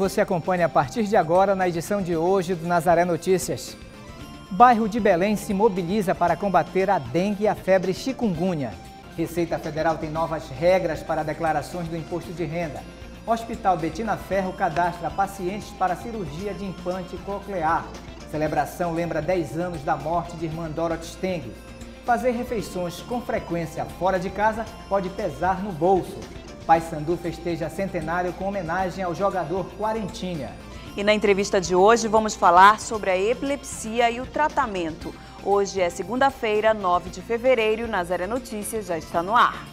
Você acompanha a partir de agora na edição de hoje do Nazaré Notícias. Bairro de Belém se mobiliza para combater a dengue e a febre chikungunya. Receita Federal tem novas regras para declarações do imposto de renda. Hospital Betina Ferro cadastra pacientes para cirurgia de implante coclear. Celebração lembra 10 anos da morte de irmã Dorothy Steng. Fazer refeições com frequência fora de casa pode pesar no bolso. Paysandu festeja centenário com homenagem ao jogador Quarentinha. E na entrevista de hoje vamos falar sobre a epilepsia e o tratamento. Hoje é segunda-feira, 9 de fevereiro, Nazaré Notícias já está no ar.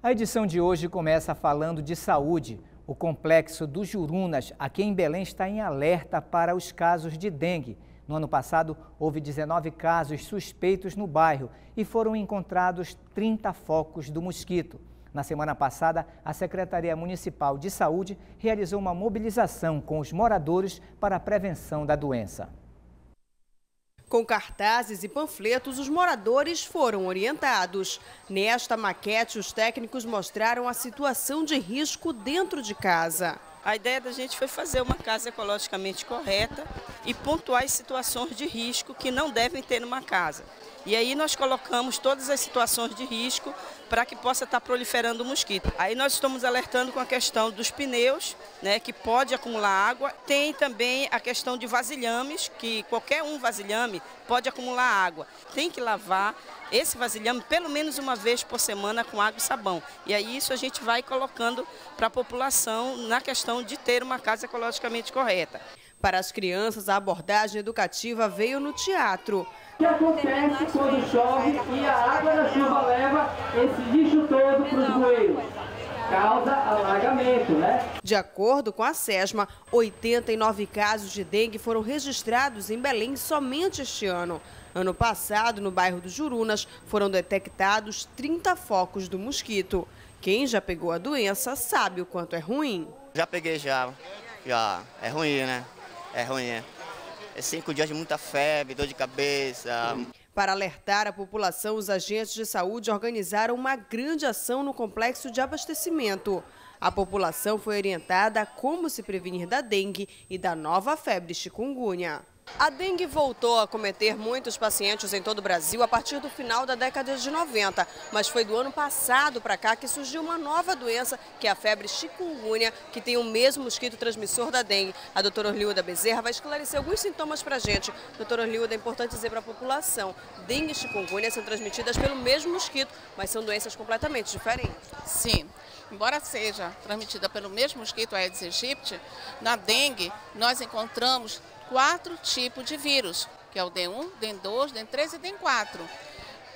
A edição de hoje começa falando de saúde. O complexo dos Jurunas, aqui em Belém, está em alerta para os casos de dengue. No ano passado, houve 19 casos suspeitos no bairro e foram encontrados 30 focos do mosquito. Na semana passada, a Secretaria Municipal de Saúde realizou uma mobilização com os moradores para a prevenção da doença. Com cartazes e panfletos, os moradores foram orientados. Nesta maquete, os técnicos mostraram a situação de risco dentro de casa. A ideia da gente foi fazer uma casa ecologicamente correta e pontuar as situações de risco que não devem ter numa casa. E aí nós colocamos todas as situações de risco para que possa estar proliferando o mosquito. Aí nós estamos alertando com a questão dos pneus, né, que pode acumular água. Tem também a questão de vasilhames, que qualquer um vasilhame pode acumular água. Tem que lavar esse vasilhame pelo menos uma vez por semana com água e sabão. E aí isso a gente vai colocando para a população na questão de ter uma casa ecologicamente correta. Para as crianças, a abordagem educativa veio no teatro. O que acontece quando chove e a água da chuva leva esse lixo todo para os bueiros? Causa alagamento, né? De acordo com a SESMA, 89 casos de dengue foram registrados em Belém somente este ano. Ano passado, no bairro dos Jurunas, foram detectados 30 focos do mosquito. Quem já pegou a doença sabe o quanto é ruim. Já peguei já, já. É ruim, né? É ruim, é. É cinco dias de muita febre, dor de cabeça. Para alertar a população, os agentes de saúde organizaram uma grande ação no complexo de abastecimento. A população foi orientada a como se prevenir da dengue e da nova febre chikungunya. A dengue voltou a cometer muitos pacientes em todo o Brasil a partir do final da década de 90, mas foi do ano passado para cá que surgiu uma nova doença, que é a febre chikungunya, que tem o mesmo mosquito transmissor da dengue. A doutora Orlilda Bezerra vai esclarecer alguns sintomas para a gente. Doutora Orlilda, é importante dizer para a população, dengue e chikungunya são transmitidas pelo mesmo mosquito, mas são doenças completamente diferentes. Sim. Embora seja transmitida pelo mesmo mosquito Aedes aegypti, na dengue nós encontramos quatro tipos de vírus, que é o D1, D2, D3 e D4,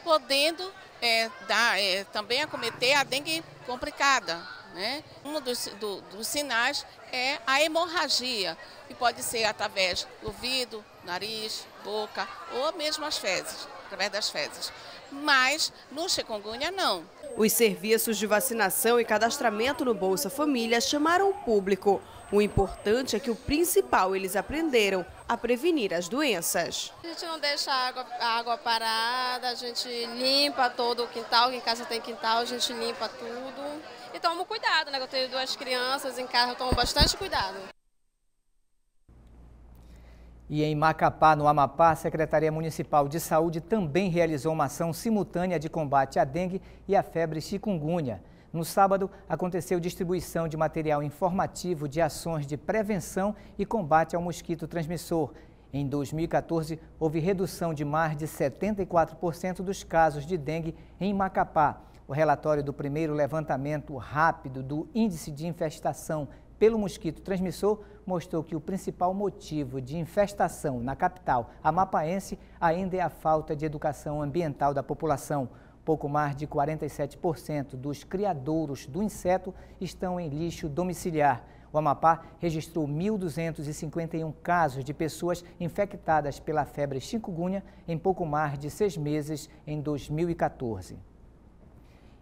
podendo é, dar, é, também acometer a dengue complicada. Né? Um dos, do, dos sinais é a hemorragia, que pode ser através do ouvido, nariz, boca ou mesmo as fezes, através das fezes. Mas no chikungunya não. Os serviços de vacinação e cadastramento no Bolsa Família chamaram o público. O importante é que o principal eles aprenderam a prevenir as doenças. A gente não deixa a água, a água parada, a gente limpa todo o quintal, em casa tem quintal, a gente limpa tudo. E tomo cuidado, né? Eu tenho duas crianças em casa, eu tomo bastante cuidado. E em Macapá, no Amapá, a Secretaria Municipal de Saúde também realizou uma ação simultânea de combate à dengue e à febre chikungunya. No sábado, aconteceu distribuição de material informativo de ações de prevenção e combate ao mosquito transmissor. Em 2014, houve redução de mais de 74% dos casos de dengue em Macapá. O relatório do primeiro levantamento rápido do índice de infestação pelo mosquito transmissor mostrou que o principal motivo de infestação na capital amapaense ainda é a falta de educação ambiental da população. Pouco mais de 47% dos criadouros do inseto estão em lixo domiciliar. O Amapá registrou 1.251 casos de pessoas infectadas pela febre chikungunya em pouco mais de seis meses em 2014.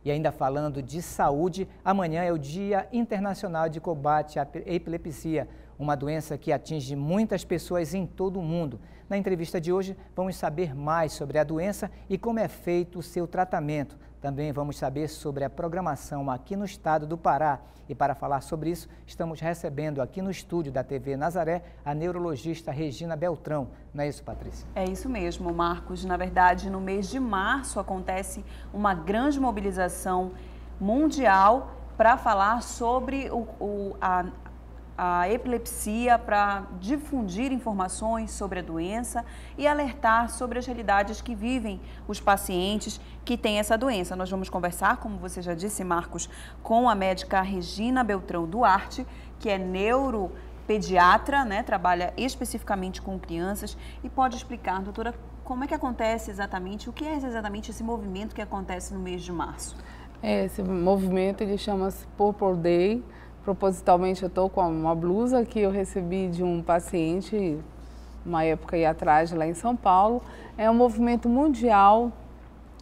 E ainda falando de saúde, amanhã é o Dia Internacional de Combate à Epilepsia. uma doença que atinge muitas pessoas em todo o mundo. Na entrevista de hoje, vamos saber mais sobre a doença e como é feito o seu tratamento. Também vamos saber sobre a programação aqui no estado do Pará. E para falar sobre isso, estamos recebendo aqui no estúdio da TV Nazaré a neurologista Regina Beltrão. Não é isso, Patrícia? É isso mesmo, Marcos. Na verdade, no mês de março acontece uma grande mobilização mundial para falar sobre o, o, a, a epilepsia para difundir informações sobre a doença e alertar sobre as realidades que vivem os pacientes que têm essa doença. Nós vamos conversar, como você já disse, Marcos, com a médica Regina Beltrão Duarte, que é neuropediatra, né, trabalha especificamente com crianças e pode explicar, doutora, como é que acontece exatamente, o que é exatamente esse movimento que acontece no mês de março? É, esse movimento ele chama-se Purple Day, Propositalmente eu estou com uma blusa que eu recebi de um paciente uma época aí atrás lá em São Paulo. É um movimento mundial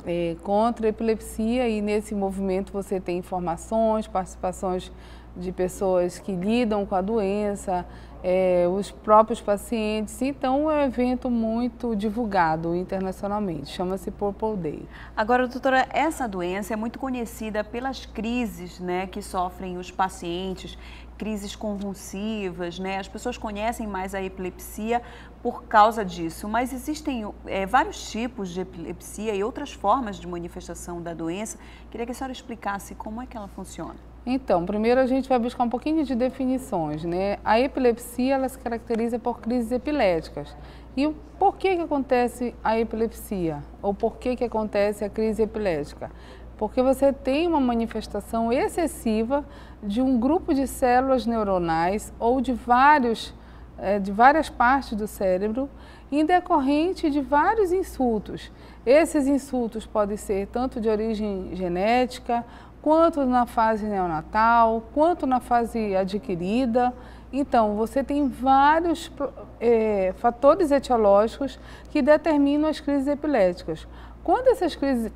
é, contra a epilepsia e nesse movimento você tem informações, participações de pessoas que lidam com a doença, é, os próprios pacientes. Então, é um evento muito divulgado internacionalmente, chama-se Purple Day. Agora, doutora, essa doença é muito conhecida pelas crises né, que sofrem os pacientes, crises convulsivas, né? As pessoas conhecem mais a epilepsia por causa disso, mas existem é, vários tipos de epilepsia e outras formas de manifestação da doença. Queria que a senhora explicasse como é que ela funciona. Então, primeiro a gente vai buscar um pouquinho de definições, né? A epilepsia, ela se caracteriza por crises epiléticas. E por que que acontece a epilepsia? Ou por que que acontece a crise epilética? Porque você tem uma manifestação excessiva de um grupo de células neuronais ou de vários é, de várias partes do cérebro em decorrente de vários insultos. Esses insultos podem ser tanto de origem genética quanto na fase neonatal, quanto na fase adquirida. Então, você tem vários é, fatores etiológicos que determinam as crises epiléticas. Quando essas crises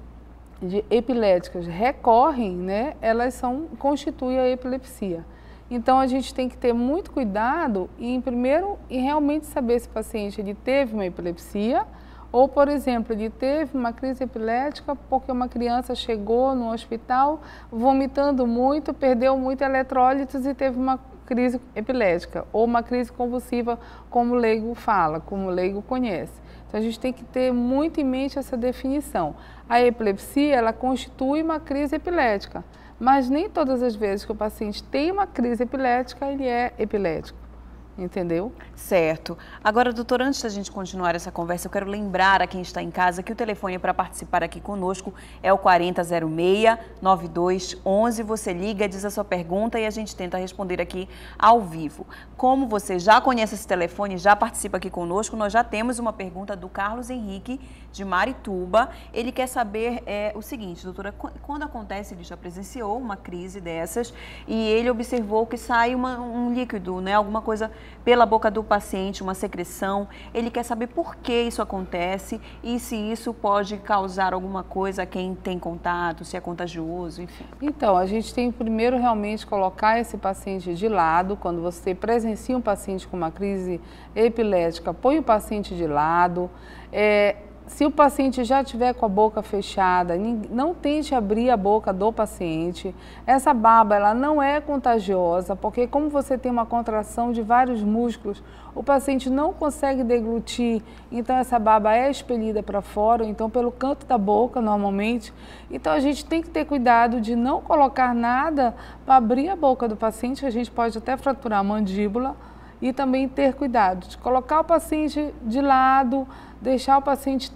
epiléticas recorrem, né, elas são, constituem a epilepsia. Então, a gente tem que ter muito cuidado em, primeiro, em realmente saber se o paciente ele teve uma epilepsia, ou, por exemplo, ele teve uma crise epilética porque uma criança chegou no hospital vomitando muito, perdeu muito eletrólitos e teve uma crise epilética, ou uma crise convulsiva, como o leigo fala, como o leigo conhece. Então, a gente tem que ter muito em mente essa definição. A epilepsia, ela constitui uma crise epilética, mas nem todas as vezes que o paciente tem uma crise epilética, ele é epilético entendeu? Certo. Agora, doutor, antes da gente continuar essa conversa, eu quero lembrar a quem está em casa que o telefone para participar aqui conosco é o 4006-9211. Você liga, diz a sua pergunta e a gente tenta responder aqui ao vivo. Como você já conhece esse telefone, já participa aqui conosco, nós já temos uma pergunta do Carlos Henrique, de Marituba. Ele quer saber é, o seguinte, doutora, quando acontece, ele já presenciou uma crise dessas e ele observou que sai uma, um líquido, né, alguma coisa pela boca do paciente, uma secreção. Ele quer saber por que isso acontece e se isso pode causar alguma coisa a quem tem contato, se é contagioso, enfim. Então, a gente tem primeiro realmente colocar esse paciente de lado. Quando você presencia um paciente com uma crise epilética, põe o paciente de lado. É, se o paciente já tiver com a boca fechada, não tente abrir a boca do paciente. Essa baba ela não é contagiosa, porque como você tem uma contração de vários músculos, o paciente não consegue deglutir, então essa baba é expelida para fora, então pelo canto da boca normalmente. Então a gente tem que ter cuidado de não colocar nada para abrir a boca do paciente, a gente pode até fraturar a mandíbula e também ter cuidado de colocar o paciente de lado, deixar o paciente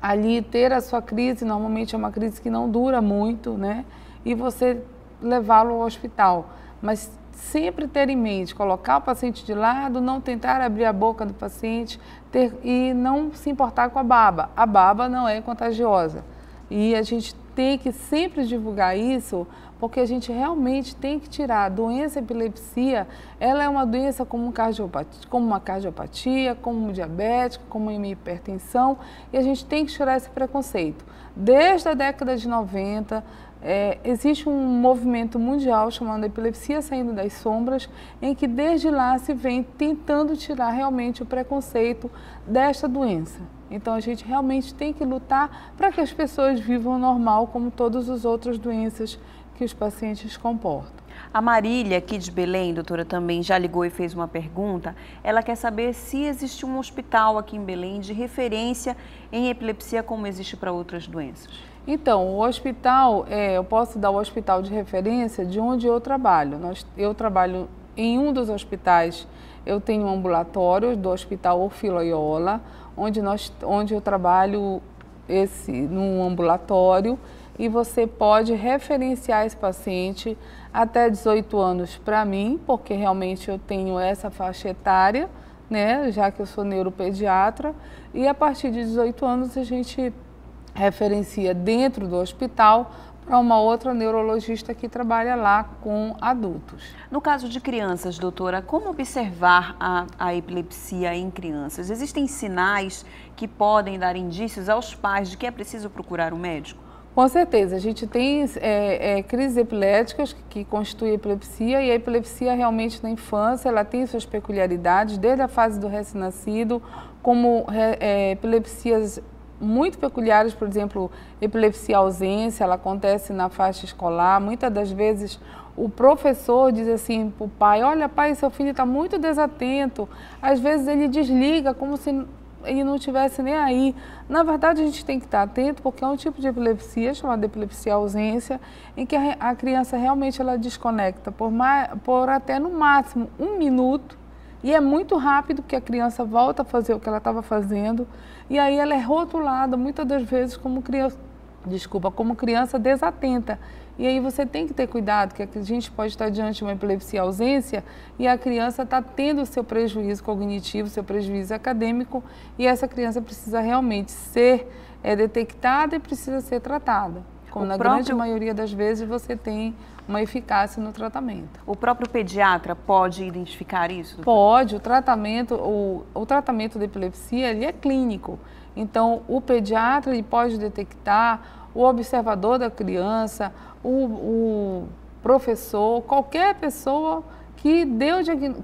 ali ter a sua crise, normalmente é uma crise que não dura muito, né? E você levá-lo ao hospital. Mas sempre ter em mente, colocar o paciente de lado, não tentar abrir a boca do paciente ter, e não se importar com a baba. A baba não é contagiosa. E a gente tem que sempre divulgar isso, porque a gente realmente tem que tirar a doença epilepsia, ela é uma doença como, cardiopatia, como uma cardiopatia, como um diabético, como uma hipertensão, e a gente tem que tirar esse preconceito. Desde a década de 90, é, existe um movimento mundial chamado Epilepsia Saindo das Sombras, em que desde lá se vem tentando tirar realmente o preconceito desta doença. Então a gente realmente tem que lutar para que as pessoas vivam normal como todas as outras doenças que os pacientes comportam. A Marília, aqui de Belém, doutora, também já ligou e fez uma pergunta. Ela quer saber se existe um hospital aqui em Belém de referência em epilepsia como existe para outras doenças. Então, o hospital, é, eu posso dar o hospital de referência de onde eu trabalho. Nós, eu trabalho em um dos hospitais, eu tenho um ambulatório do Hospital Orfiloiola, onde, nós, onde eu trabalho esse, num ambulatório e você pode referenciar esse paciente até 18 anos para mim, porque realmente eu tenho essa faixa etária, né, já que eu sou neuropediatra, e a partir de 18 anos a gente referencia dentro do hospital para uma outra neurologista que trabalha lá com adultos. No caso de crianças, doutora, como observar a, a, epilepsia em crianças? Existem sinais que podem dar indícios aos pais de que é preciso procurar um médico? Com certeza, a gente tem é, é, crises epiléticas que, constituem epilepsia e a epilepsia realmente na infância ela tem suas peculiaridades, desde a fase do recém-nascido, como é, epilepsias muito peculiares, por exemplo, epilepsia ausência, ela acontece na faixa escolar. Muitas das vezes o professor diz assim para o pai, olha pai, seu filho está muito desatento. Às vezes ele desliga como se ele não tivesse nem aí. Na verdade, a gente tem que estar atento porque é um tipo de epilepsia chamada epilepsia ausência, em que a, criança realmente ela desconecta por, mais, por até no máximo um minuto e é muito rápido que a criança volta a fazer o que ela estava fazendo e aí ela é rotulada muitas das vezes como criança, desculpa, como criança desatenta. E aí você tem que ter cuidado, que a gente pode estar diante de uma epilepsia ausência e a criança está tendo o seu prejuízo cognitivo, seu prejuízo acadêmico, e essa criança precisa realmente ser é, detectada e precisa ser tratada. Como o na próprio... grande maioria das vezes você tem uma eficácia no tratamento. O próprio pediatra pode identificar isso? Doutor? Pode, o tratamento, o, o tratamento da epilepsia ele é clínico. Então, o pediatra ele pode detectar, o observador da criança, o, o professor, qualquer pessoa que deu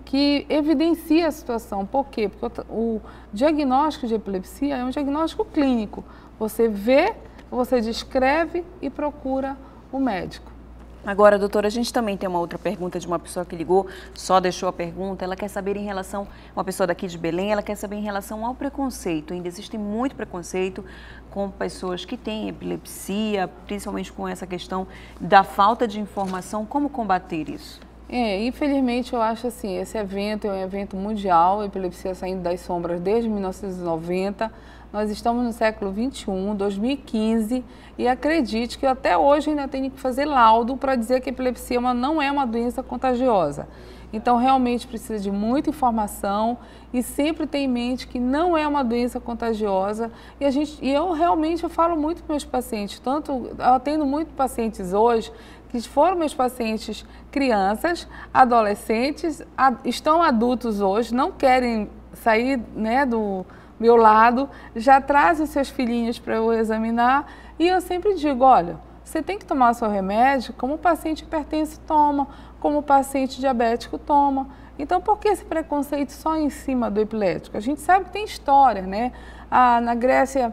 que evidencia a situação. Por quê? Porque o, o diagnóstico de epilepsia é um diagnóstico clínico. Você vê, você descreve e procura o médico. Agora, doutora, a gente também tem uma outra pergunta de uma pessoa que ligou, só deixou a pergunta. Ela quer saber em relação, uma pessoa daqui de Belém, ela quer saber em relação ao preconceito. Ainda existe muito preconceito com pessoas que têm epilepsia, principalmente com essa questão da falta de informação. Como combater isso? É, infelizmente eu acho assim, esse evento é um evento mundial, epilepsia saindo das sombras desde 1990 nós estamos no século 21, 2015, e acredite que até hoje ainda tenho que fazer laudo para dizer que a epilepsia não é uma doença contagiosa. Então, realmente precisa de muita informação e sempre ter em mente que não é uma doença contagiosa. E, a gente, e eu realmente eu falo muito para meus pacientes, tanto eu atendo muitos pacientes hoje que foram meus pacientes crianças, adolescentes, estão adultos hoje, não querem sair né, do, meu lado, já traz os seus filhinhos para eu examinar e eu sempre digo, olha, você tem que tomar seu remédio como o paciente hipertenso toma, como o paciente diabético toma. Então, por que esse preconceito só em cima do epilético? A gente sabe que tem história, né? Ah, na Grécia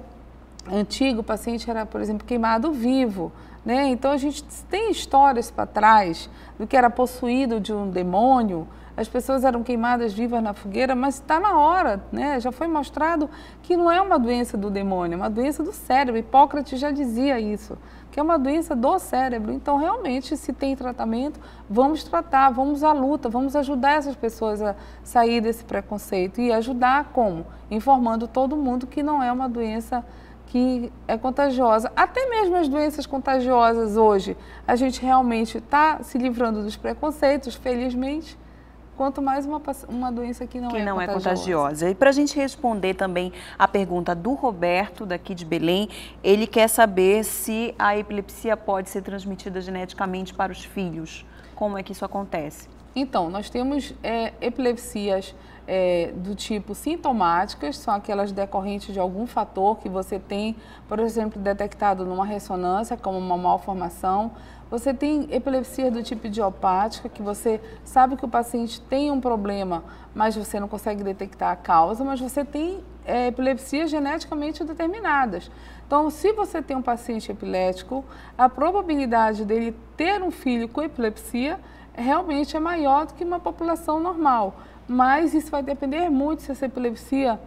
antiga, o paciente era, por exemplo, queimado vivo. Né? Então, a gente tem histórias para trás do que era possuído de um demônio, as pessoas eram queimadas vivas na fogueira, mas está na hora, né? Já foi mostrado que não é uma doença do demônio, é uma doença do cérebro. Hipócrates já dizia isso, que é uma doença do cérebro. Então, realmente, se tem tratamento, vamos tratar, vamos à luta, vamos ajudar essas pessoas a sair desse preconceito e ajudar como? Informando todo mundo que não é uma doença que é contagiosa. Até mesmo as doenças contagiosas hoje, a gente realmente está se livrando dos preconceitos, felizmente quanto mais uma, uma doença que não, que é, não contagiosa. é contagiosa. E para a gente responder também a pergunta do Roberto, daqui de Belém, ele quer saber se a epilepsia pode ser transmitida geneticamente para os filhos. Como é que isso acontece? Então, nós temos é, epilepsias é, do tipo sintomáticas, são aquelas decorrentes de algum fator que você tem, por exemplo, detectado numa ressonância, como uma malformação. Você tem epilepsia do tipo idiopática, que você sabe que o paciente tem um problema, mas você não consegue detectar a causa, mas você tem é, epilepsias geneticamente determinadas. Então, se você tem um paciente epilético, a probabilidade dele ter um filho com epilepsia realmente é maior do que uma população normal. Mas isso vai depender muito se essa epilepsia,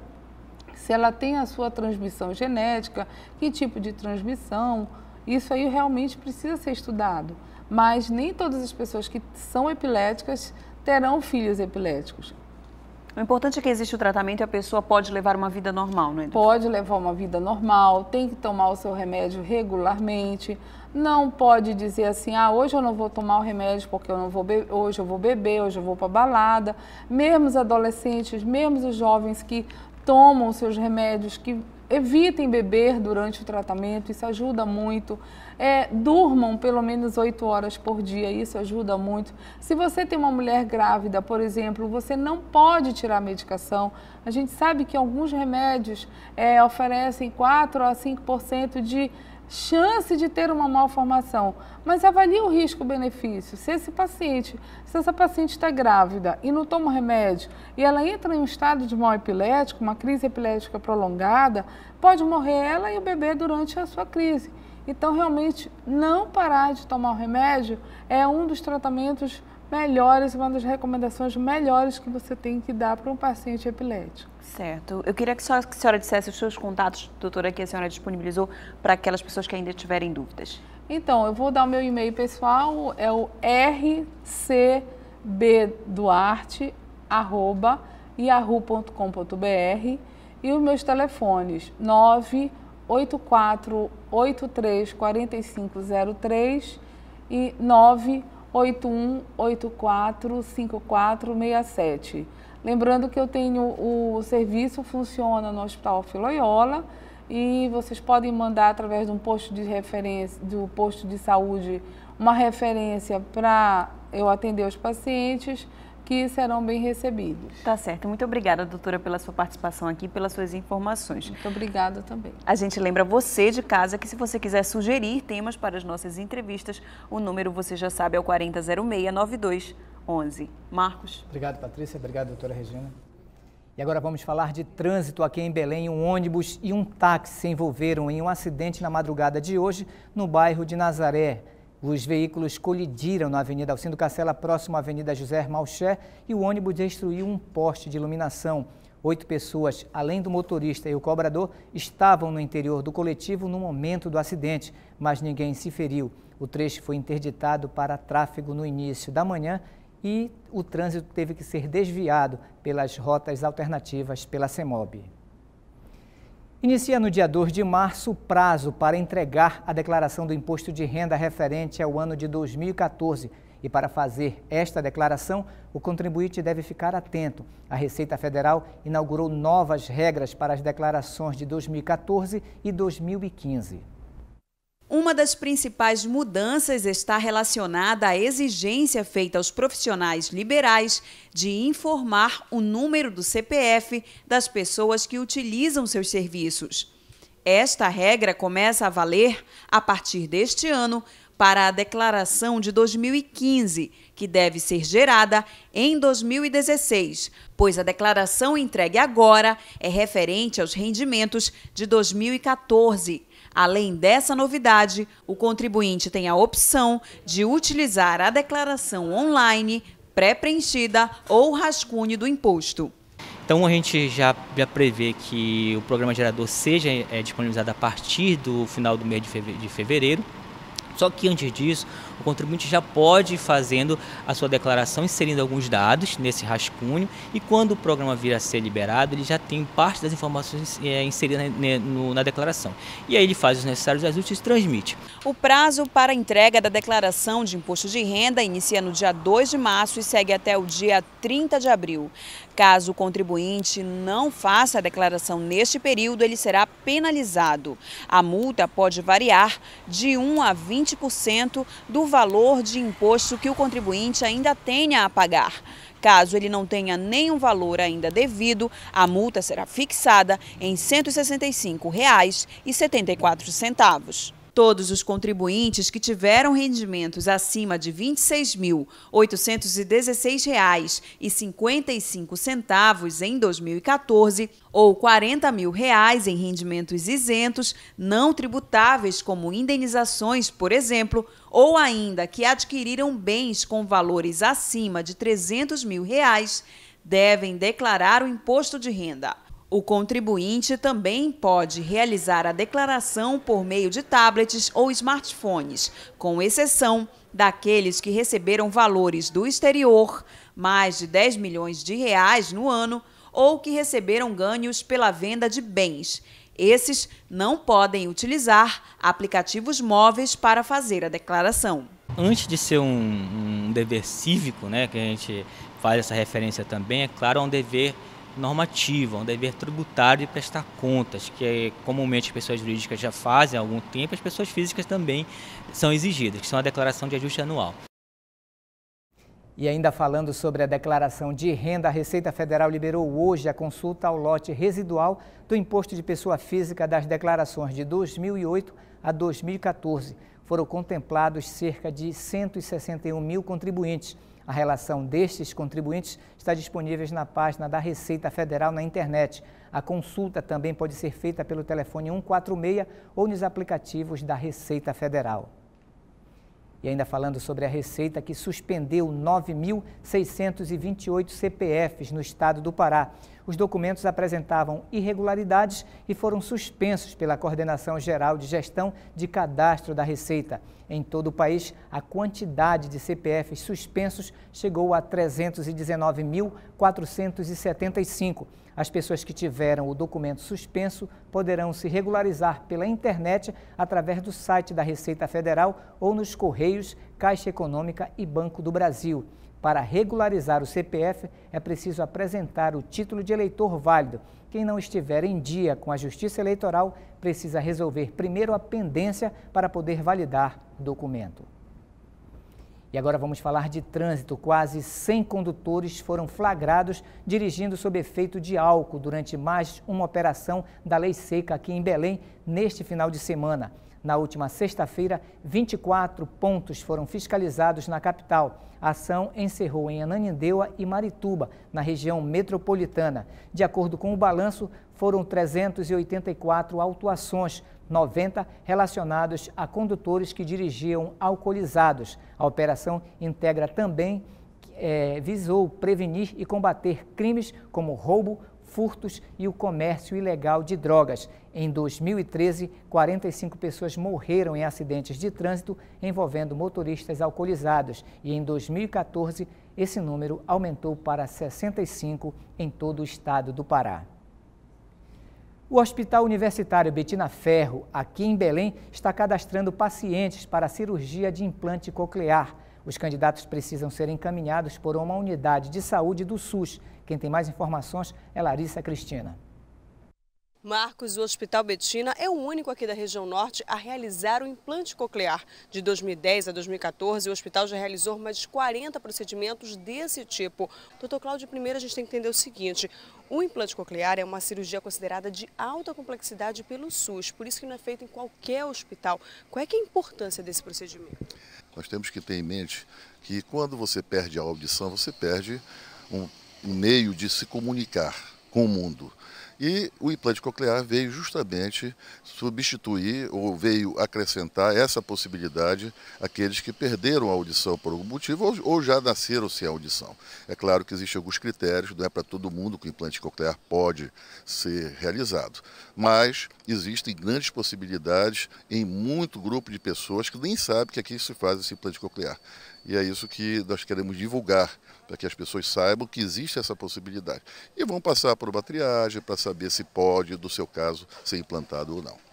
se ela tem a sua transmissão genética, que tipo de transmissão, isso aí realmente precisa ser estudado. Mas nem todas as pessoas que são epiléticas terão filhos epiléticos. O importante é que existe o tratamento e a pessoa pode levar uma vida normal, não é? Pode levar uma vida normal, tem que tomar o seu remédio regularmente. Não pode dizer assim, ah, hoje eu não vou tomar o remédio porque eu não vou hoje eu vou beber, hoje eu vou para balada. Mesmo os adolescentes, mesmo os jovens que tomam seus remédios, que evitem beber durante o tratamento, isso ajuda muito. É, durmam pelo menos oito horas por dia, isso ajuda muito. Se você tem uma mulher grávida, por exemplo, você não pode tirar medicação. A gente sabe que alguns remédios é, oferecem 4 a 5% de chance de ter uma malformação, mas avalie o risco-benefício. Se esse paciente, se essa paciente está grávida e não toma remédio e ela entra em um estado de mal epilético, uma crise epilética prolongada, pode morrer ela e o bebê durante a sua crise. Então, realmente, não parar de tomar o remédio é um dos tratamentos melhores, uma das recomendações melhores que você tem que dar para um paciente epilético. Certo. Eu queria que a senhora, dissesse os seus contatos, doutora, que a senhora disponibilizou para aquelas pessoas que ainda tiverem dúvidas. Então, eu vou dar o meu e-mail pessoal, é o rcbduarte.yahoo.com.br e os meus telefones 984 83 4503 e 98184 5467. Lembrando que eu tenho o serviço funciona no Hospital Filoiola e vocês podem mandar através de um posto de referência, do posto de saúde, uma referência para eu atender os pacientes que serão bem recebidos. Tá certo. Muito obrigada, doutora, pela sua participação aqui, pelas suas informações. Muito obrigada também. A gente lembra você de casa que se você quiser sugerir temas para as nossas entrevistas, o número você já sabe é o 4006 11. Marcos. Obrigado, Patrícia. Obrigado, doutora Regina. E agora vamos falar de trânsito aqui em Belém. Um ônibus e um táxi se envolveram em um acidente na madrugada de hoje no bairro de Nazaré. Os veículos colidiram na Avenida Alcindo Cacela, próximo à Avenida José Malché, e o ônibus destruiu um poste de iluminação. Oito pessoas, além do motorista e o cobrador, estavam no interior do coletivo no momento do acidente, mas ninguém se feriu. O trecho foi interditado para tráfego no início da manhã e o trânsito teve que ser desviado pelas rotas alternativas pela CEMOB. Inicia no dia 2 de março o prazo para entregar a declaração do imposto de renda referente ao ano de 2014. E para fazer esta declaração, o contribuinte deve ficar atento. A Receita Federal inaugurou novas regras para as declarações de 2014 e 2015. Uma das principais mudanças está relacionada à exigência feita aos profissionais liberais de informar o número do CPF das pessoas que utilizam seus serviços. Esta regra começa a valer a partir deste ano para a declaração de 2015, que deve ser gerada em 2016, pois a declaração entregue agora é referente aos rendimentos de 2014 Além dessa novidade, o contribuinte tem a opção de utilizar a declaração online pré-preenchida ou rascunho do imposto. Então a gente já, já prevê que o programa gerador seja é, disponibilizado a partir do final do mês de fevereiro. Só que antes disso, o contribuinte já pode ir fazendo a sua declaração, inserindo alguns dados nesse rascunho e quando o programa vir a ser liberado, ele já tem parte das informações é, inseridas na, no, na declaração. E aí ele faz os necessários ajustes e transmite. O prazo para entrega da declaração de imposto de renda inicia no dia 2 de março e segue até o dia 30 de abril. Caso o contribuinte não faça a declaração neste período, ele será penalizado. A multa pode variar de 1 a 20% do valor de imposto que o contribuinte ainda tenha a pagar. Caso ele não tenha nenhum valor ainda devido, a multa será fixada em R$ 165,74. Todos os contribuintes que tiveram rendimentos acima de R$ 26.816,55 em 2014 ou 40 mil reais em rendimentos isentos, não tributáveis como indenizações, por exemplo, ou ainda que adquiriram bens com valores acima de 300 mil reais, devem declarar o imposto de renda. O contribuinte também pode realizar a declaração por meio de tablets ou smartphones, com exceção daqueles que receberam valores do exterior, mais de 10 milhões de reais no ano, ou que receberam ganhos pela venda de bens. Esses não podem utilizar aplicativos móveis para fazer a declaração. Antes de ser um, um dever cívico, né, que a gente faz essa referência também, é claro, é um dever normativa, um dever tributário de prestar contas, que é, comumente as pessoas jurídicas já fazem há algum tempo, as pessoas físicas também são exigidas, que são a declaração de ajuste anual. E ainda falando sobre a declaração de renda, a Receita Federal liberou hoje a consulta ao lote residual do imposto de pessoa física das declarações de 2008 a 2014. Foram contemplados cerca de 161 mil contribuintes. A relação destes contribuintes está disponível na página da Receita Federal na internet. A consulta também pode ser feita pelo telefone 146 ou nos aplicativos da Receita Federal. E ainda falando sobre a Receita, que suspendeu 9.628 CPFs no estado do Pará. Os documentos apresentavam irregularidades e foram suspensos pela Coordenação Geral de Gestão de Cadastro da Receita. Em todo o país, a quantidade de CPFs suspensos chegou a 319.475. As pessoas que tiveram o documento suspenso poderão se regularizar pela internet através do site da Receita Federal ou nos Correios, Caixa Econômica e Banco do Brasil. Para regularizar o CPF, é preciso apresentar o título de eleitor válido. Quem não estiver em dia com a Justiça Eleitoral precisa resolver primeiro a pendência para poder validar o documento. E agora vamos falar de trânsito. Quase 100 condutores foram flagrados dirigindo sob efeito de álcool durante mais uma operação da Lei Seca aqui em Belém neste final de semana. Na última sexta-feira, 24 pontos foram fiscalizados na capital. A ação encerrou em Ananindeua e Marituba, na região metropolitana. De acordo com o balanço, foram 384 autuações, 90 relacionados a condutores que dirigiam alcoolizados. A operação integra também é, visou prevenir e combater crimes como roubo, furtos e o comércio ilegal de drogas. Em 2013, 45 pessoas morreram em acidentes de trânsito envolvendo motoristas alcoolizados e em 2014 esse número aumentou para 65 em todo o estado do Pará. O Hospital Universitário Betina Ferro, aqui em Belém, está cadastrando pacientes para cirurgia de implante coclear. Os candidatos precisam ser encaminhados por uma unidade de saúde do SUS. Quem tem mais informações é Larissa Cristina. Marcos, o Hospital Betina é o único aqui da região norte a realizar o implante coclear. De 2010 a 2014, o hospital já realizou mais de 40 procedimentos desse tipo. Doutor Cláudio, primeiro a gente tem que entender o seguinte, o implante coclear é uma cirurgia considerada de alta complexidade pelo SUS, por isso que não é feito em qualquer hospital. Qual é, é a importância desse procedimento? Nós temos que ter em mente que quando você perde a audição, você perde um, um meio de se comunicar com o mundo. E o implante coclear veio justamente substituir ou veio acrescentar essa possibilidade àqueles que perderam a audição por algum motivo ou, já nasceram sem audição. É claro que existem alguns critérios, não é para todo mundo que o implante coclear pode ser realizado, mas existem grandes possibilidades em muito grupo de pessoas que nem sabem que aqui se faz esse implante coclear. E é isso que nós queremos divulgar, para que as pessoas saibam que existe essa possibilidade. E vão passar por uma triagem para saber se pode, do seu caso, ser implantado ou não.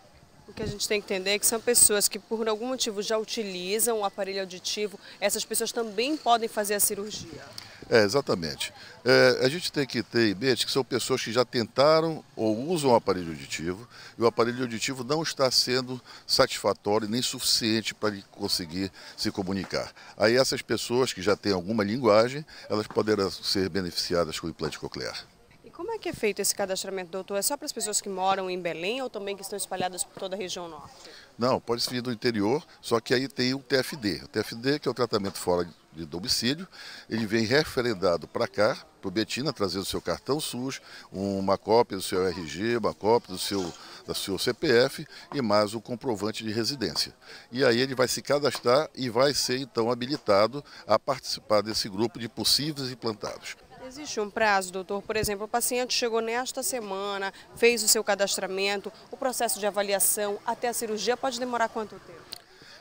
O que a gente tem que entender é que são pessoas que por algum motivo já utilizam o aparelho auditivo, essas pessoas também podem fazer a cirurgia. É, exatamente. É, a gente tem que ter em mente que são pessoas que já tentaram ou usam o aparelho auditivo e o aparelho auditivo não está sendo satisfatório nem suficiente para conseguir se comunicar. Aí essas pessoas que já têm alguma linguagem, elas poderão ser beneficiadas com o implante coclear. Como é que é feito esse cadastramento, doutor? É só para as pessoas que moram em Belém ou também que estão espalhadas por toda a região norte? Não, pode vir do interior, só que aí tem o TFD. O TFD, que é o tratamento fora de domicílio, ele vem referendado para cá, para o Betina, trazendo o seu cartão SUS, uma cópia do seu RG, uma cópia do seu, do seu CPF e mais o comprovante de residência. E aí ele vai se cadastrar e vai ser então habilitado a participar desse grupo de possíveis implantados. Existe um prazo, doutor? Por exemplo, o paciente chegou nesta semana, fez o seu cadastramento, o processo de avaliação até a cirurgia pode demorar quanto tempo?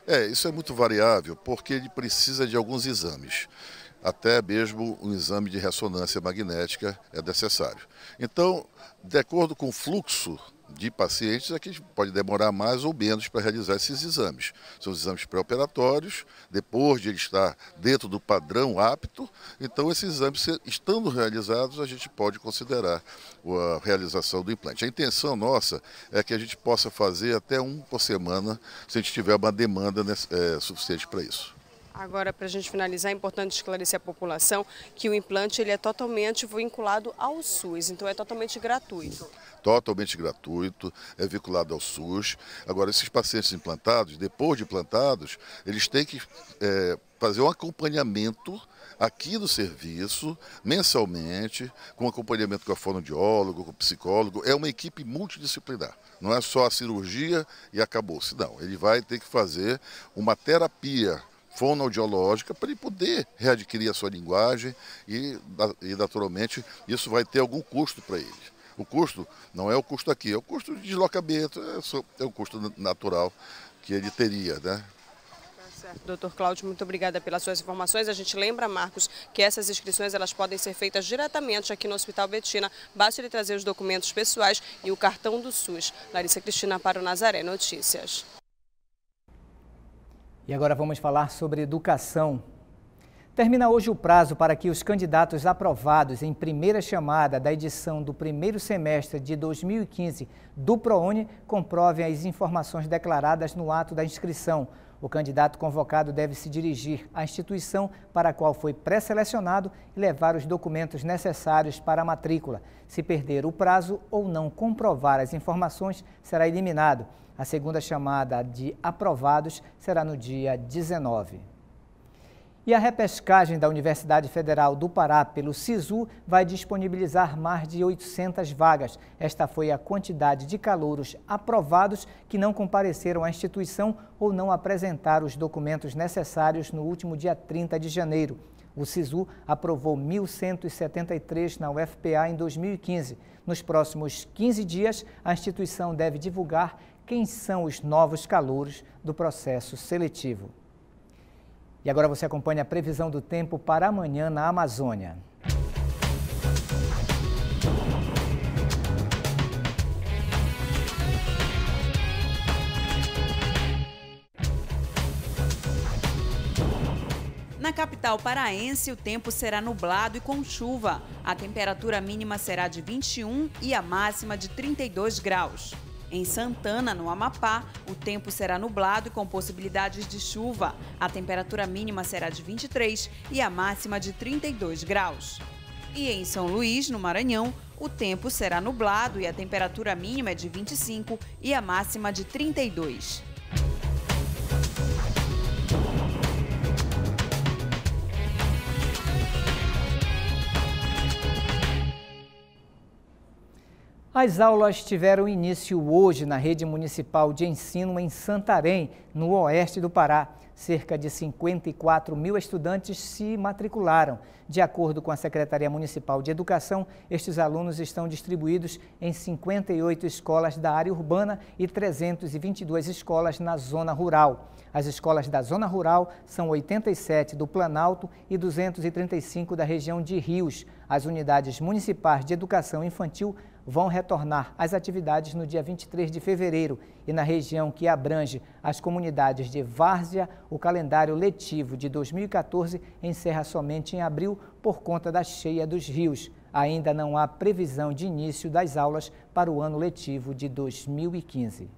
É, isso é muito variável, porque ele precisa de alguns exames. Até mesmo um exame de ressonância magnética é necessário. Então, de acordo com o fluxo de pacientes é que pode demorar mais ou menos para realizar esses exames. São os exames pré-operatórios, depois de ele estar dentro do padrão apto, então esses exames, estando realizados, a gente pode considerar a realização do implante. A intenção nossa é que a gente possa fazer até um por semana, se a gente tiver uma demanda é, suficiente para isso. Agora, para a gente finalizar, é importante esclarecer a população que o implante ele é totalmente vinculado ao SUS, então é totalmente gratuito totalmente gratuito, é vinculado ao SUS. Agora, esses pacientes implantados, depois de implantados, eles têm que é, fazer um acompanhamento aqui no serviço, mensalmente, com acompanhamento com a fonoaudiólogo, com o psicólogo. É uma equipe multidisciplinar. Não é só a cirurgia e acabou-se. Não, ele vai ter que fazer uma terapia fonoaudiológica para ele poder readquirir a sua linguagem e, e naturalmente, isso vai ter algum custo para ele. O custo não é o custo aqui, é o custo de deslocamento, é, é o custo natural que ele teria, né? Tá certo. Doutor Cláudio, muito obrigada pelas suas informações. A gente lembra, Marcos, que essas inscrições elas podem ser feitas diretamente aqui no Hospital Betina. Basta ele trazer os documentos pessoais e o cartão do SUS. Larissa Cristina para o Nazaré Notícias. E agora vamos falar sobre educação. Termina hoje o prazo para que os candidatos aprovados em primeira chamada da edição do primeiro semestre de 2015 do ProUni comprovem as informações declaradas no ato da inscrição. O candidato convocado deve se dirigir à instituição para a qual foi pré-selecionado e levar os documentos necessários para a matrícula. Se perder o prazo ou não comprovar as informações, será eliminado. A segunda chamada de aprovados será no dia 19. E a repescagem da Universidade Federal do Pará pelo SISU vai disponibilizar mais de 800 vagas. Esta foi a quantidade de calouros aprovados que não compareceram à instituição ou não apresentaram os documentos necessários no último dia 30 de janeiro. O SISU aprovou 1.173 na UFPA em 2015. Nos próximos 15 dias, a instituição deve divulgar quem são os novos calouros do processo seletivo. E agora você acompanha a previsão do tempo para amanhã na Amazônia. Na capital paraense, o tempo será nublado e com chuva. A temperatura mínima será de 21 e a máxima de 32 graus. Em Santana, no Amapá, o tempo será nublado e com possibilidades de chuva. A temperatura mínima será de 23 e a máxima de 32 graus. E em São Luís, no Maranhão, o tempo será nublado e a temperatura mínima é de 25 e a máxima de 32. As aulas tiveram início hoje na rede municipal de ensino em Santarém, no oeste do Pará. Cerca de 54 mil estudantes se matricularam. De acordo com a Secretaria Municipal de Educação, estes alunos estão distribuídos em 58 escolas da área urbana e 322 escolas na zona rural. As escolas da zona rural são 87 do Planalto e 235 da região de Rios. As unidades municipais de educação infantil vão retornar às atividades no dia 23 de fevereiro e na região que abrange as comunidades de Várzea, o calendário letivo de 2014 encerra somente em abril por conta da cheia dos rios. Ainda não há previsão de início das aulas para o ano letivo de 2015.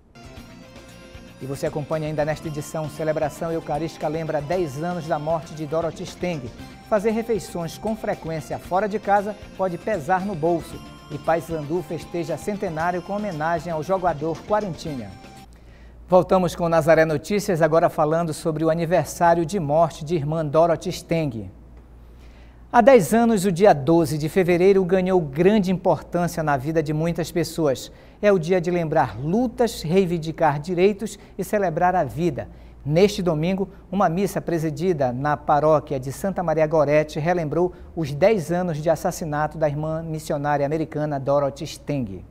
E você acompanha ainda nesta edição Celebração Eucarística lembra 10 anos da morte de Dorothy Steng. Fazer refeições com frequência fora de casa pode pesar no bolso. E Paysandu festeja centenário com homenagem ao jogador Quarentinha. Voltamos com Nazaré Notícias, agora falando sobre o aniversário de morte de irmã Dorothy Steng. Há 10 anos, o dia 12 de fevereiro ganhou grande importância na vida de muitas pessoas. É o dia de lembrar lutas, reivindicar direitos e celebrar a vida. Neste domingo, uma missa presidida na paróquia de Santa Maria Gorete relembrou os 10 anos de assassinato da irmã missionária americana Dorothy Steng.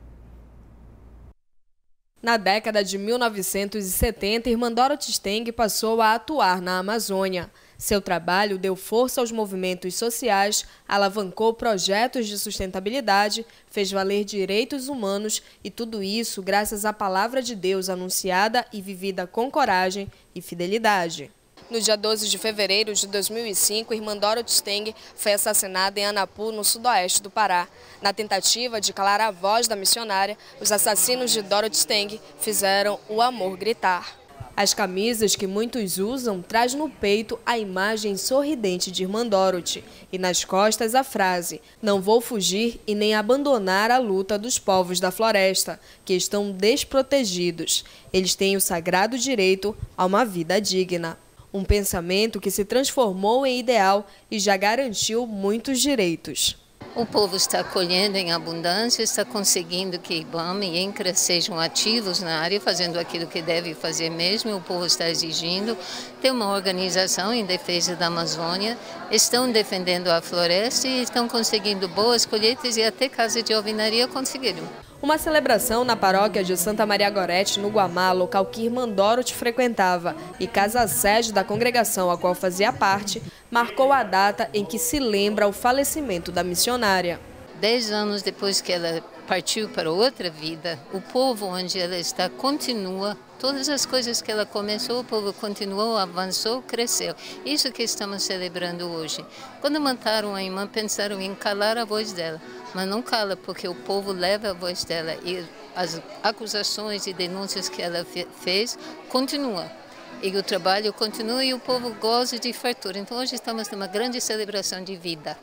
Na década de 1970, irmã Dorothy Steng passou a atuar na Amazônia. Seu trabalho deu força aos movimentos sociais, alavancou projetos de sustentabilidade, fez valer direitos humanos e tudo isso graças à palavra de Deus anunciada e vivida com coragem e fidelidade. No dia 12 de fevereiro de 2005, irmã Dorothy Steng foi assassinada em Anapu, no sudoeste do Pará. Na tentativa de calar a voz da missionária, os assassinos de Dorothy Steng fizeram o amor gritar. As camisas que muitos usam traz no peito a imagem sorridente de Irmã Dorothy e nas costas a frase: Não vou fugir e nem abandonar a luta dos povos da floresta, que estão desprotegidos. Eles têm o sagrado direito a uma vida digna. Um pensamento que se transformou em ideal e já garantiu muitos direitos. O povo está colhendo em abundância, está conseguindo que IBAMA e ENCRA sejam ativos na área, fazendo aquilo que deve fazer mesmo. O povo está exigindo ter uma organização em defesa da Amazônia, estão defendendo a floresta e estão conseguindo boas colheitas e até casa de alvenaria conseguiram. Uma celebração na paróquia de Santa Maria Gorete, no Guamá, local que Irmã Dorothy frequentava, e casa-sede da congregação a qual fazia parte, marcou a data em que se lembra o falecimento da missionária. Dez anos depois que ela partiu para outra vida, o povo onde ela está continua. Todas as coisas que ela começou, o povo continuou, avançou, cresceu. Isso que estamos celebrando hoje. Quando mataram a irmã, pensaram em calar a voz dela mas não cala, porque o povo leva a voz dela e as acusações e denúncias que ela fez continuam. E o trabalho continua e o povo goza de fartura. Então hoje estamos numa grande celebração de vida.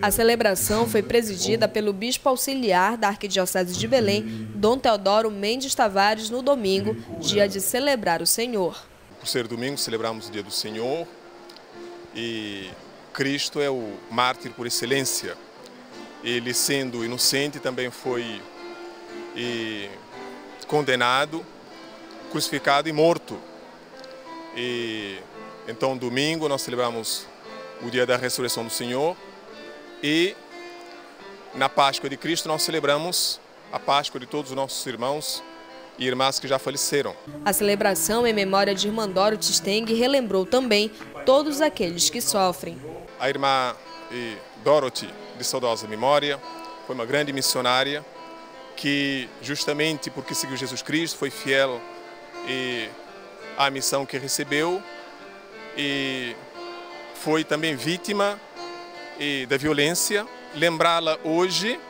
A celebração foi presidida pelo bispo auxiliar da Arquidiocese de Belém, Dom Teodoro Mendes Tavares, no domingo, dia de celebrar o Senhor. Por ser domingo, celebramos o dia do Senhor e Cristo é o mártir por excelência ele sendo inocente também foi e, condenado, crucificado e morto. E, então, domingo, nós celebramos o dia da ressurreição do Senhor e na Páscoa de Cristo nós celebramos a Páscoa de todos os nossos irmãos e irmãs que já faleceram. A celebração em memória de irmã Dorothy Steng relembrou também todos aqueles que sofrem. A irmã Dorothy de saudosa memória, foi uma grande missionária que, justamente porque seguiu Jesus Cristo, foi fiel e à missão que recebeu e foi também vítima e, da violência. Lembrá-la hoje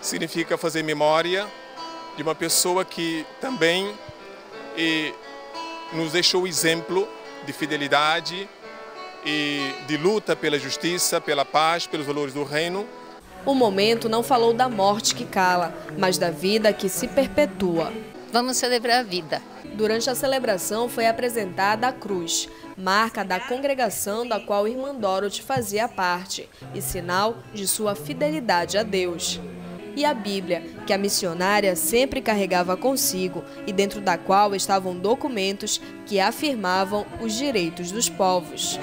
significa fazer memória de uma pessoa que também e, nos deixou exemplo de fidelidade, e de luta pela justiça, pela paz, pelos valores do reino. O momento não falou da morte que cala, mas da vida que se perpetua. Vamos celebrar a vida. Durante a celebração foi apresentada a cruz, marca da congregação da qual Irmã Dorothy fazia parte e sinal de sua fidelidade a Deus e a Bíblia, que a missionária sempre carregava consigo e dentro da qual estavam documentos que afirmavam os direitos dos povos.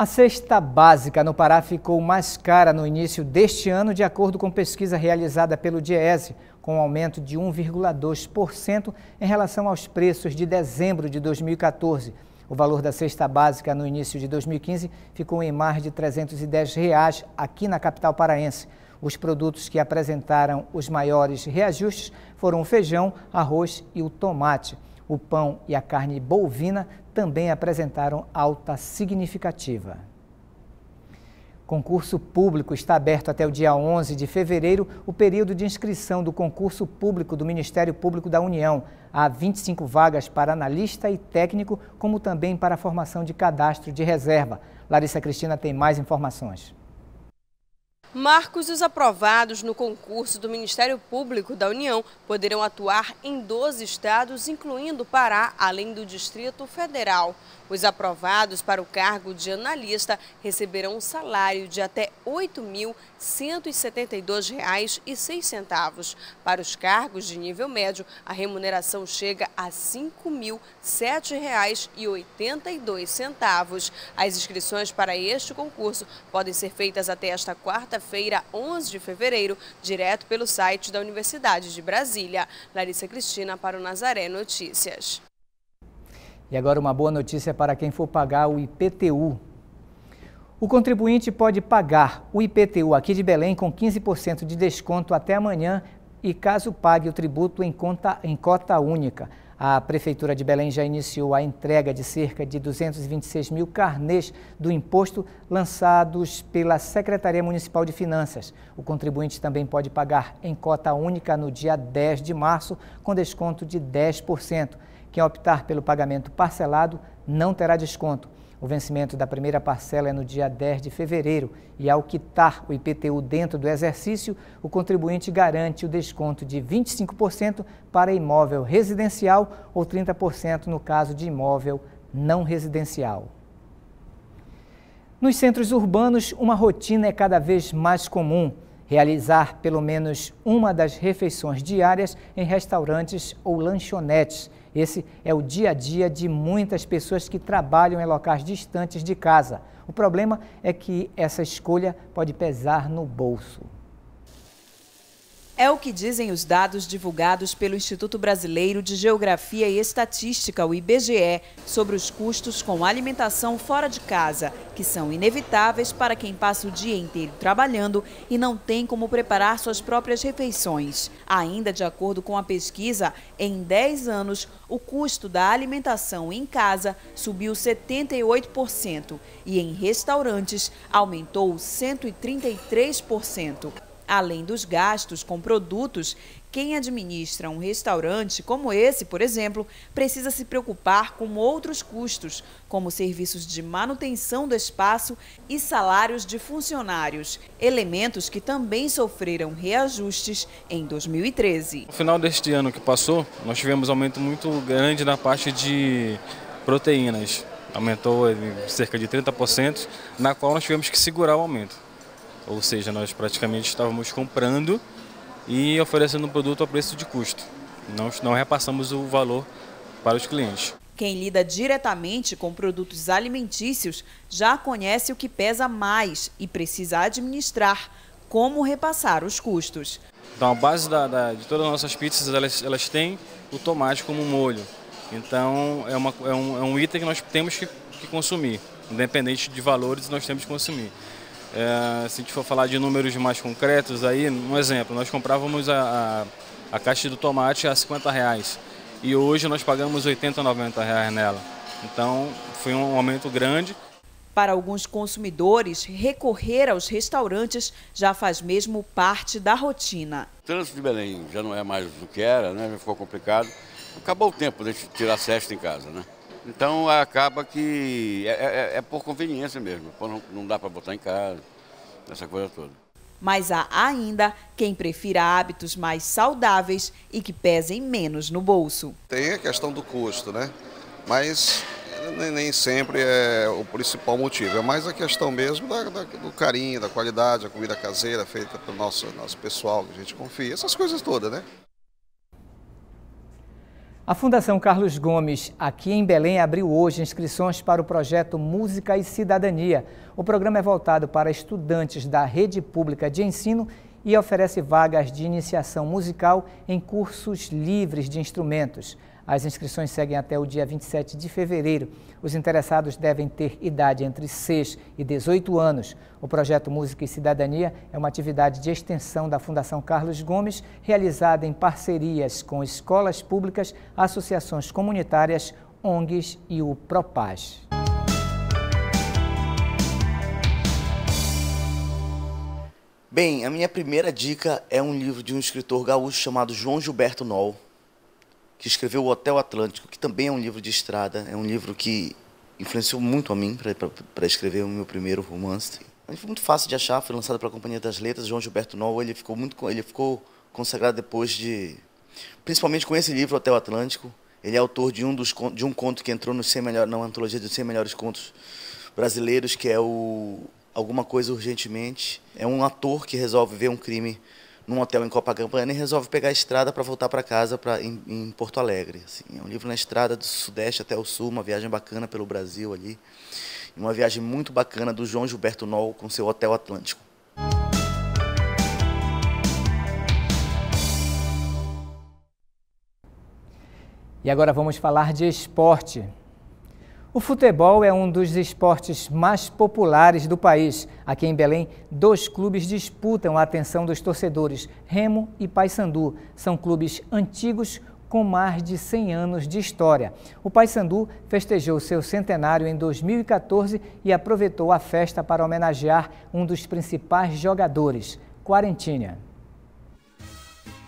A cesta básica no Pará ficou mais cara no início deste ano, de acordo com pesquisa realizada pelo Diese, com um aumento de 1,2% em relação aos preços de dezembro de 2014. O valor da cesta básica no início de 2015 ficou em mais de 310 reais aqui na capital paraense. Os produtos que apresentaram os maiores reajustes foram o feijão, arroz e o tomate. O pão e a carne bovina também apresentaram alta significativa. Concurso público está aberto até o dia 11 de fevereiro, o período de inscrição do concurso público do Ministério Público da União. Há 25 vagas para analista e técnico, como também para a formação de cadastro de reserva. Larissa Cristina tem mais informações. Marcos e os aprovados no concurso do Ministério Público da União poderão atuar em 12 estados, incluindo Pará, além do Distrito Federal. Os aprovados para o cargo de analista receberão um salário de até R$ 8.172,06. Para os cargos de nível médio, a remuneração chega a R$ 5.007,82. As inscrições para este concurso podem ser feitas até esta quarta-feira, 11 de fevereiro, direto pelo site da Universidade de Brasília. Larissa Cristina para o Nazaré Notícias. E agora uma boa notícia para quem for pagar o IPTU. O contribuinte pode pagar o IPTU aqui de Belém com 15% de desconto até amanhã e caso pague o tributo em, conta, em cota única. A Prefeitura de Belém já iniciou a entrega de cerca de 226 mil carnês do imposto lançados pela Secretaria Municipal de Finanças. O contribuinte também pode pagar em cota única no dia 10 de março, com desconto de 10%. Quem optar pelo pagamento parcelado não terá desconto. O vencimento da primeira parcela é no dia 10 de fevereiro e, ao quitar o IPTU dentro do exercício, o contribuinte garante o desconto de 25% para imóvel residencial ou 30% no caso de imóvel não residencial. Nos centros urbanos, uma rotina é cada vez mais comum realizar pelo menos uma das refeições diárias em restaurantes ou lanchonetes esse é o dia a dia de muitas pessoas que trabalham em locais distantes de casa. O problema é que essa escolha pode pesar no bolso. É o que dizem os dados divulgados pelo Instituto Brasileiro de Geografia e Estatística, o IBGE, sobre os custos com alimentação fora de casa, que são inevitáveis para quem passa o dia inteiro trabalhando e não tem como preparar suas próprias refeições. Ainda de acordo com a pesquisa, em 10 anos, o custo da alimentação em casa subiu 78% e em restaurantes aumentou 133%. Além dos gastos com produtos, quem administra um restaurante como esse, por exemplo, precisa se preocupar com outros custos, como serviços de manutenção do espaço e salários de funcionários, elementos que também sofreram reajustes em 2013. No final deste ano que passou, nós tivemos um aumento muito grande na parte de proteínas. Aumentou cerca de 30%, na qual nós tivemos que segurar o aumento. Ou seja, nós praticamente estávamos comprando e oferecendo o produto a preço de custo. Não, não repassamos o valor para os clientes. Quem lida diretamente com produtos alimentícios já conhece o que pesa mais e precisa administrar como repassar os custos. Então, a base da, da, de todas as nossas pizzas, elas, elas têm o tomate como molho. Então, é, uma, é, um, é um item que nós temos que, que consumir. Independente de valores, nós temos que consumir. É, se a gente for falar de números mais concretos, aí, um exemplo, nós comprávamos a, a, a caixa do tomate a 50 reais e hoje nós pagamos 80, 90 reais nela. Então foi um aumento grande. Para alguns consumidores, recorrer aos restaurantes já faz mesmo parte da rotina. O trânsito de Belém já não é mais o que era, né? já ficou complicado. Acabou o tempo de tirar cesta em casa, né? Então acaba que é, é, é por conveniência mesmo, não, não dá para botar em casa, essa coisa toda. Mas há ainda quem prefira hábitos mais saudáveis e que pesem menos no bolso. Tem a questão do custo, né? Mas nem sempre é o principal motivo, é mais a questão mesmo da, da, do carinho, da qualidade, a comida caseira feita pelo nosso, nosso pessoal que a gente confia, essas coisas todas, né? A Fundação Carlos Gomes, aqui em Belém, abriu hoje inscrições para o projeto Música e Cidadania. O programa é voltado para estudantes da rede pública de ensino e oferece vagas de iniciação musical em cursos livres de instrumentos. As inscrições seguem até o dia 27 de fevereiro. Os interessados devem ter idade entre 6 e 18 anos. O projeto Música e Cidadania é uma atividade de extensão da Fundação Carlos Gomes, realizada em parcerias com escolas públicas, associações comunitárias, ONGs e o Propaz. Bem, a minha primeira dica é um livro de um escritor gaúcho chamado João Gilberto Noll que escreveu O Hotel Atlântico, que também é um livro de estrada, é um livro que influenciou muito a mim para escrever o meu primeiro romance. Um livro muito fácil de achar, foi lançado pela Companhia das Letras, João Gilberto Noll, ele ficou muito ele ficou consagrado depois de principalmente com esse livro Hotel Atlântico. Ele é autor de um dos de um conto que entrou no 100 melhor, na antologia dos 100 melhores contos brasileiros, que é o Alguma coisa urgentemente. É um ator que resolve ver um crime num hotel em Copacabana e resolve pegar a estrada para voltar para casa pra, em, em, Porto Alegre. Assim. É um livro na estrada do Sudeste até o Sul, uma viagem bacana pelo Brasil ali. Uma viagem muito bacana do João Gilberto Noll com seu Hotel Atlântico. E agora vamos falar de esporte. O futebol é um dos esportes mais populares do país. Aqui em Belém, dois clubes disputam a atenção dos torcedores, Remo e Paysandu. São clubes antigos com mais de 100 anos de história. O Paysandu festejou seu centenário em 2014 e aproveitou a festa para homenagear um dos principais jogadores, Quarentinha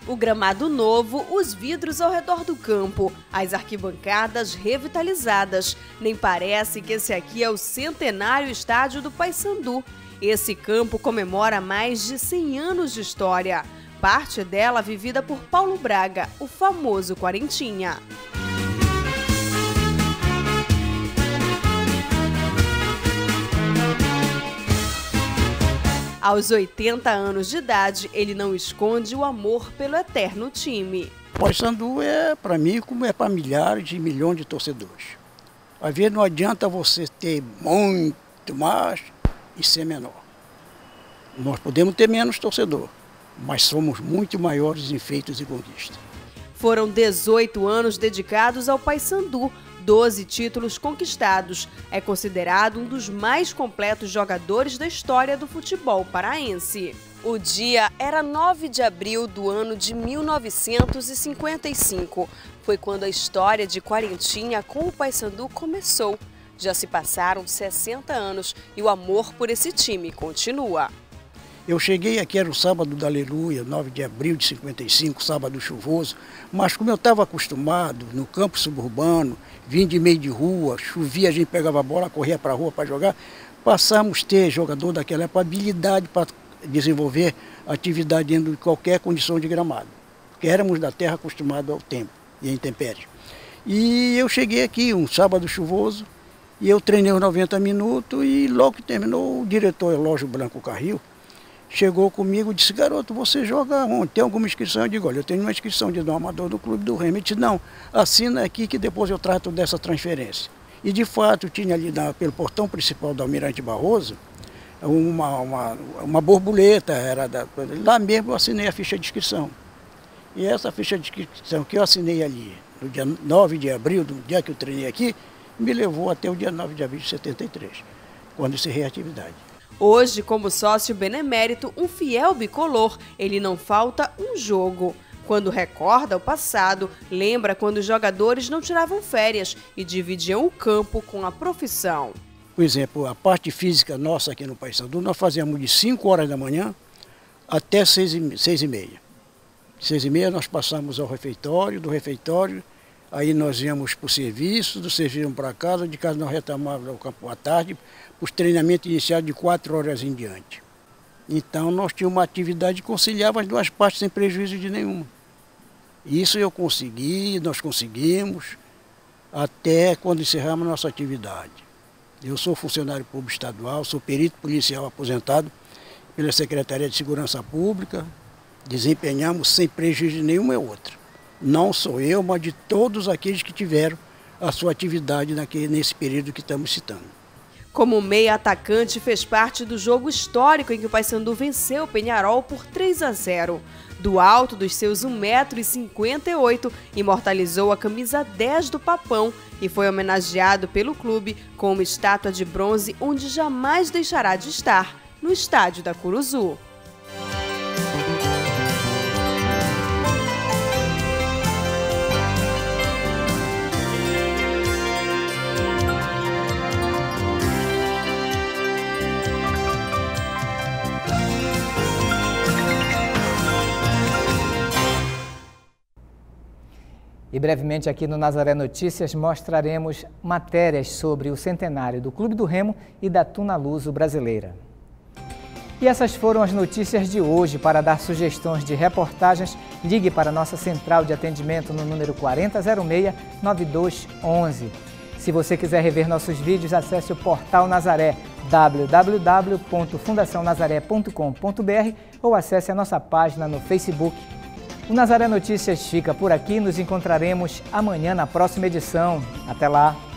o gramado novo, os vidros ao redor do campo, as arquibancadas revitalizadas. Nem parece que esse aqui é o centenário estádio do Paysandu. Esse campo comemora mais de 100 anos de história. Parte dela vivida por Paulo Braga, o famoso Quarentinha. Aos 80 anos de idade, ele não esconde o amor pelo eterno time. Paysandu é, para mim, como é para milhares de milhões de torcedores. Às vezes não adianta você ter muito mais e ser menor. Nós podemos ter menos torcedor, mas somos muito maiores em feitos e conquistas. Foram 18 anos dedicados ao Paysandu, 12 títulos conquistados. É considerado um dos mais completos jogadores da história do futebol paraense. O dia era 9 de abril do ano de 1955. Foi quando a história de Quarentinha com o Paysandu começou. Já se passaram 60 anos e o amor por esse time continua. Eu cheguei aqui, era o sábado da Aleluia, 9 de abril de 55, sábado chuvoso, mas como eu estava acostumado no campo suburbano, vim de meio de rua, chovia, a gente pegava a bola, corria para a rua para jogar, passamos a ter jogador daquela época habilidade para desenvolver atividade dentro de qualquer condição de gramado, porque éramos da terra acostumados ao tempo e à intempérie. E eu cheguei aqui um sábado chuvoso, e eu treinei os 90 minutos e logo que terminou o diretor Elógio Branco Carril, chegou comigo e disse, garoto, você joga onde? Tem alguma inscrição? Eu digo, olha, eu tenho uma inscrição de amador do clube do disse, não, assina aqui que depois eu trato dessa transferência. E de fato tinha ali na, pelo portão principal do Almirante Barroso uma, uma, uma borboleta, era da, lá mesmo eu assinei a ficha de inscrição. E essa ficha de inscrição que eu assinei ali, no dia 9 de abril, do dia que eu treinei aqui, me levou até o dia 9 de abril de 73, quando encerrei a atividade. Hoje, como sócio benemérito, um fiel bicolor, ele não falta um jogo. Quando recorda o passado, lembra quando os jogadores não tiravam férias e dividiam o campo com a profissão. Por exemplo, a parte física nossa aqui no Paysandu, nós fazíamos de 5 horas da manhã até 6 e, 6 e meia. 6 e meia nós passamos ao refeitório, do refeitório, aí nós íamos para o serviço, do serviço para casa, de casa nós retomávamos ao campo à tarde, os treinamentos iniciados de quatro horas em diante. Então nós tínhamos uma atividade que conciliava as duas partes sem prejuízo de nenhuma. Isso eu consegui, nós conseguimos, até quando encerramos nossa atividade. Eu sou funcionário público estadual, sou perito policial aposentado pela Secretaria de Segurança Pública, desempenhamos sem prejuízo de nenhuma e outra. não sou eu, mas de todos aqueles que tiveram a sua atividade naquele, nesse período que estamos citando. Como meia atacante, fez parte do jogo histórico em que o Paysandu venceu o Penharol por 3 a 0. Do alto dos seus 1,58m, imortalizou a camisa 10 do Papão e foi homenageado pelo clube com uma estátua de bronze onde jamais deixará de estar, no estádio da Curuzu. E brevemente aqui no Nazaré Notícias mostraremos matérias sobre o centenário do Clube do Remo e da Tuna Luso Brasileira. E essas foram as notícias de hoje. Para dar sugestões de reportagens, ligue para nossa central de atendimento no número 4006-9211. Se você quiser rever nossos vídeos, acesse o portal Nazaré www.fundacionazaré.com.br ou acesse a nossa página no Facebook o Nazaré Notícias fica por aqui. Nos encontraremos amanhã na próxima edição. Até lá!